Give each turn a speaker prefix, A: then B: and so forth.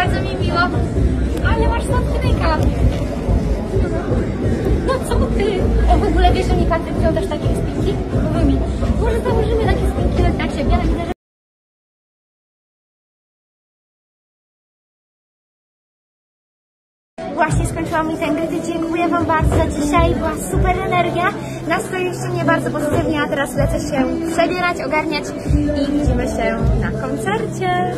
A: bardzo mi miło. Ale masz słodki make-up. No co ty? O, w ogóle wiesz, że mi Patryk wziął też takie spinki? No Mówi mi, może założymy takie spinki na tak siebie, ale Właśnie skończyłam mi ten gry. Dziękuję Wam bardzo dzisiaj. Była super energia. Nastroje jeszcze nie bardzo pozytywnie, a teraz lecę się przebierać, ogarniać i widzimy się na koncercie.